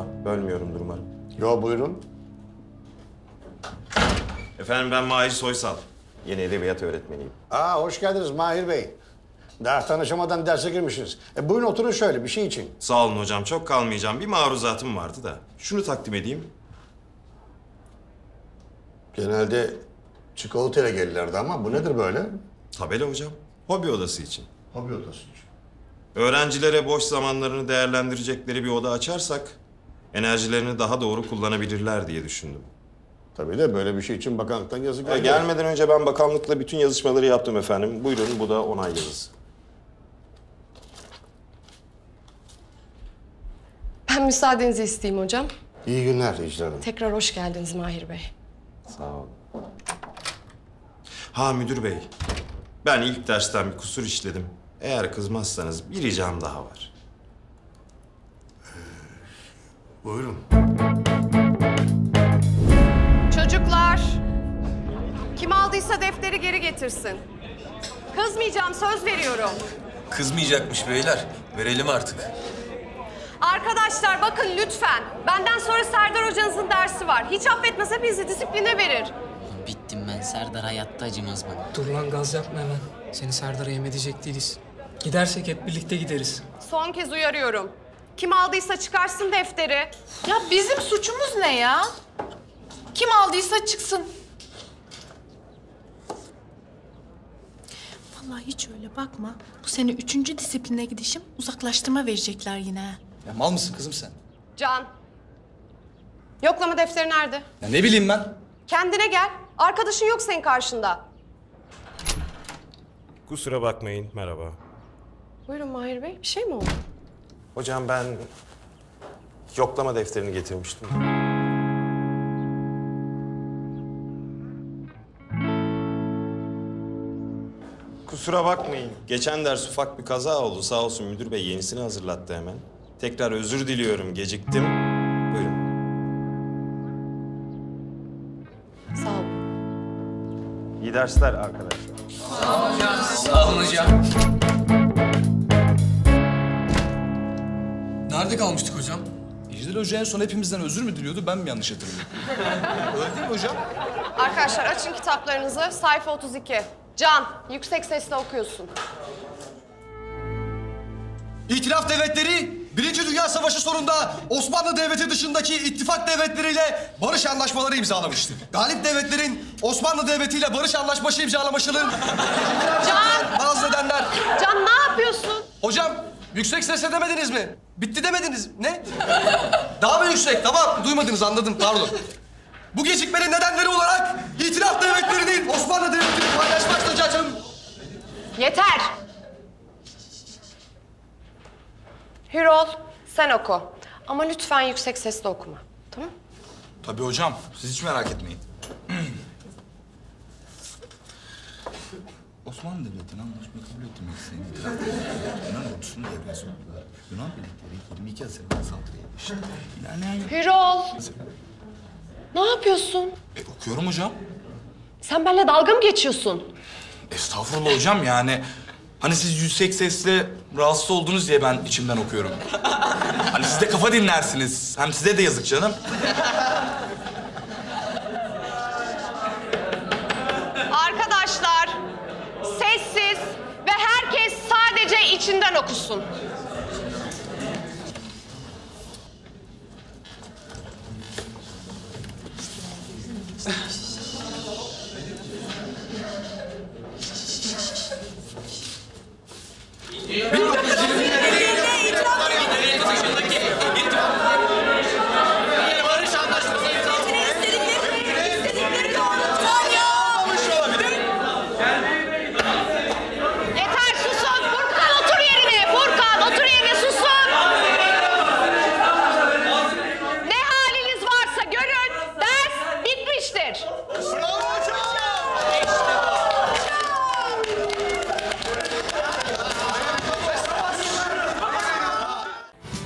merhaba. Bölmüyorumdur umarım. Yo buyurun. Efendim ben Mahir Soysal. Yeni edebiyat öğretmeniyim. Aa hoş geldiniz Mahir Bey. Daha tanışamadan derse girmişsiniz. E, buyurun oturun şöyle bir şey için. Sağ olun hocam çok kalmayacağım. Bir maruzatım vardı da. Şunu takdim edeyim. Genelde çikolatayla gelirlerdi ama bu nedir böyle? Tabela hocam. Hobi odası için. Hobi odası için. Öğrencilere boş zamanlarını değerlendirecekleri bir oda açarsak... ...enerjilerini daha doğru kullanabilirler diye düşündüm. Tabii de böyle bir şey için bakanlıktan yazı geldi. gelmeden önce ben bakanlıkla bütün yazışmaları yaptım efendim. Buyurun bu da onay yazısı. Ben müsaadenizi isteyeyim hocam. İyi günler İcra Hanım. Tekrar hoş geldiniz Mahir Bey. Sağ olun. Ha müdür bey. Ben ilk dersten bir kusur işledim. Eğer kızmazsanız bir ricam daha var. Buyurun. Çocuklar, kim aldıysa defteri geri getirsin. Kızmayacağım, söz veriyorum. Kızmayacakmış beyler. Verelim artık. Arkadaşlar bakın lütfen. Benden sonra Serdar hocanızın dersi var. Hiç affetmese bizi disipline verir. Bittim ben. Serdar hayatta acımaz bana. Dur lan gaz yapma hemen. Seni Serdar'a yem edecek değiliz. Gidersek hep birlikte gideriz. Son kez uyarıyorum. Kim aldıysa çıkarsın defteri. Ya bizim suçumuz ne ya? Kim aldıysa çıksın. Vallahi hiç öyle bakma. Bu sene üçüncü disipline gidişim uzaklaştırma verecekler yine. Ya mal mısın kızım sen? Can. Yoklama defteri nerede? Ya ne bileyim ben? Kendine gel. Arkadaşın yok senin karşında. Kusura bakmayın, merhaba. Buyurun Mahir Bey. Bir şey mi oldu? Hocam ben yoklama defterini getirmiştim. Kusura bakmayın. Geçen ders ufak bir kaza oldu. Sağ olsun müdür bey yenisini hazırlattı hemen. Tekrar özür diliyorum. Geciktim. Buyurun. Sağ olun. İyi dersler arkadaşlar. Sağ olun hocam. Nerede kalmıştık hocam? İcdal Hoca en son hepimizden özür mü diliyordu ben mi yanlış hatırlıyorum? Öyle değil mi hocam? Arkadaşlar açın kitaplarınızı. Sayfa 32. Can, yüksek sesle okuyorsun. İtilaf devletleri Birinci Dünya Savaşı sonunda Osmanlı Devleti dışındaki ittifak devletleriyle barış anlaşmaları imzalamıştı. Galip devletlerin Osmanlı Devleti ile barış anlaşması imzalamasının Can! bazı nedenler... Can ne yapıyorsun? Hocam yüksek sesle demediniz mi? Bitti demediniz. Ne? Daha mı yüksek? Tamam duymadınız anladım pardon. Bu gecikmenin nedenleri olarak İtilaf devletlerinin Osmanlı Devleti'ni paylaşmak hocam. Yeter! Hürol, sen oku. Ama lütfen yüksek sesle okuma. Tamam? Tabii hocam siz hiç merak etmeyin. Osmanlı Devleti'nin anlaşmayı kabul ettirmek isteyen itiraf devletleri, Yunan ordusunun soktular. Yunan birlikleri 22 Haziran'da saldırıya. İlerleyen... Hürol! Ne yapıyorsun? E, okuyorum hocam. Sen benimle dalga mı geçiyorsun? Estağfurullah hocam yani... Hani siz yüksek sesle rahatsız oldunuz diye ben içimden okuyorum. Hani siz de kafa dinlersiniz. Hem size de yazık canım. Arkadaşlar, sessiz ve herkes sadece içinden okusun. Yeter